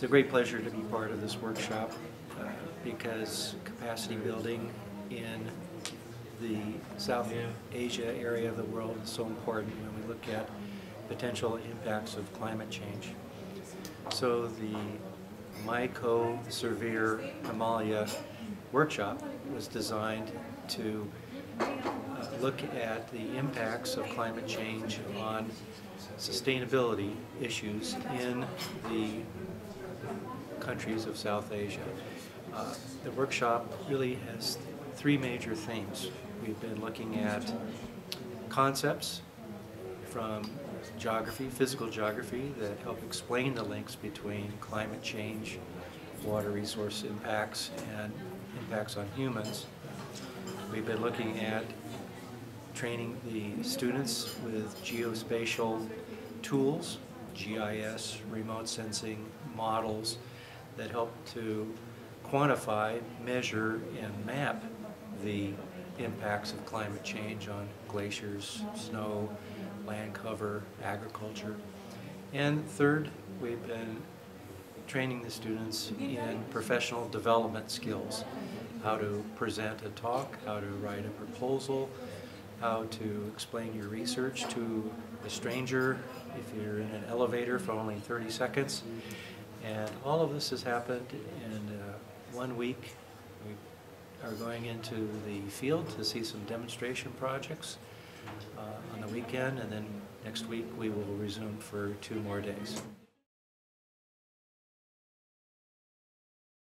It's a great pleasure to be part of this workshop uh, because capacity building in the South Asia area of the world is so important when we look at potential impacts of climate change. So the MyCOE SERVIR Himalaya workshop was designed to uh, look at the impacts of climate change on sustainability issues in the countries of South Asia. Uh, the workshop really has three major themes. We've been looking at concepts from geography, physical geography, that help explain the links between climate change, water resource impacts, and impacts on humans. We've been looking at training the students with geospatial tools, GIS, remote sensing models that help to quantify, measure, and map the impacts of climate change on glaciers, snow, land cover, agriculture. And third, we've been training the students in professional development skills, how to present a talk, how to write a proposal, how to explain your research to a stranger if you're in an elevator for only 30 seconds. And all of this has happened in uh, one week. We are going into the field to see some demonstration projects uh, on the weekend, and then next week we will resume for two more days.